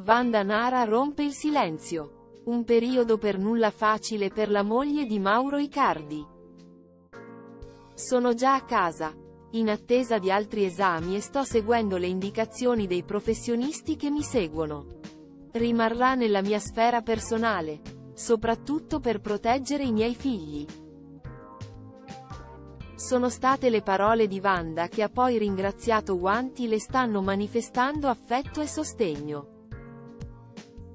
Vanda Nara rompe il silenzio. Un periodo per nulla facile per la moglie di Mauro Icardi. Sono già a casa, in attesa di altri esami e sto seguendo le indicazioni dei professionisti che mi seguono. Rimarrà nella mia sfera personale, soprattutto per proteggere i miei figli. Sono state le parole di Wanda che ha poi ringraziato Wanti le stanno manifestando affetto e sostegno.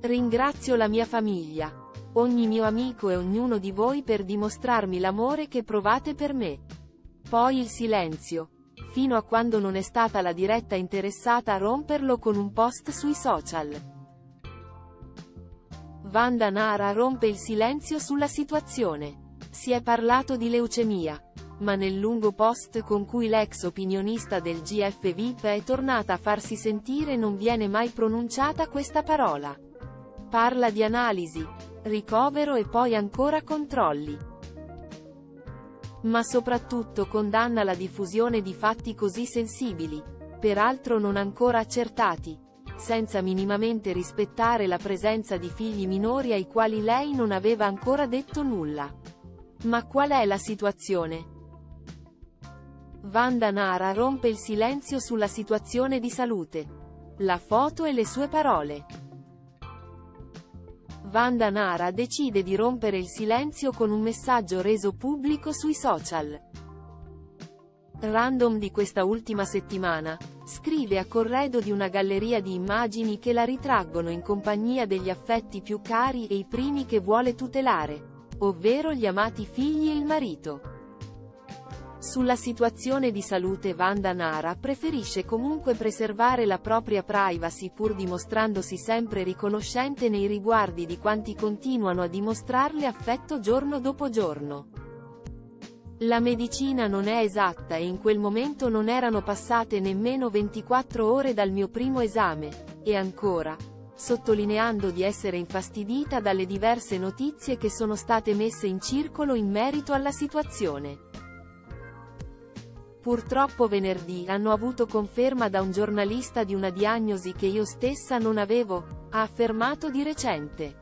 Ringrazio la mia famiglia, ogni mio amico e ognuno di voi per dimostrarmi l'amore che provate per me. Poi il silenzio. Fino a quando non è stata la diretta interessata a romperlo con un post sui social. Vanda Nara rompe il silenzio sulla situazione. Si è parlato di leucemia, ma nel lungo post con cui l'ex opinionista del GF VIP è tornata a farsi sentire non viene mai pronunciata questa parola. Parla di analisi, ricovero e poi ancora controlli. Ma soprattutto condanna la diffusione di fatti così sensibili, peraltro non ancora accertati, senza minimamente rispettare la presenza di figli minori ai quali lei non aveva ancora detto nulla. Ma qual è la situazione? Vanda Nara rompe il silenzio sulla situazione di salute. La foto e le sue parole. Vanda Nara decide di rompere il silenzio con un messaggio reso pubblico sui social. Random di questa ultima settimana, scrive a corredo di una galleria di immagini che la ritraggono in compagnia degli affetti più cari e i primi che vuole tutelare, ovvero gli amati figli e il marito. Sulla situazione di salute Vanda Nara preferisce comunque preservare la propria privacy pur dimostrandosi sempre riconoscente nei riguardi di quanti continuano a dimostrarle affetto giorno dopo giorno. La medicina non è esatta e in quel momento non erano passate nemmeno 24 ore dal mio primo esame, e ancora, sottolineando di essere infastidita dalle diverse notizie che sono state messe in circolo in merito alla situazione. Purtroppo venerdì hanno avuto conferma da un giornalista di una diagnosi che io stessa non avevo, ha affermato di recente.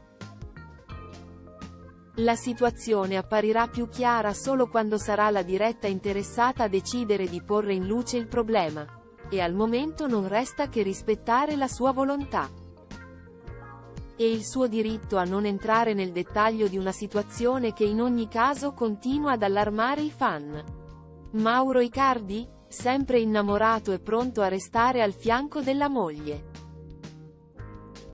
La situazione apparirà più chiara solo quando sarà la diretta interessata a decidere di porre in luce il problema. E al momento non resta che rispettare la sua volontà. E il suo diritto a non entrare nel dettaglio di una situazione che in ogni caso continua ad allarmare i fan. Mauro Icardi? Sempre innamorato e pronto a restare al fianco della moglie.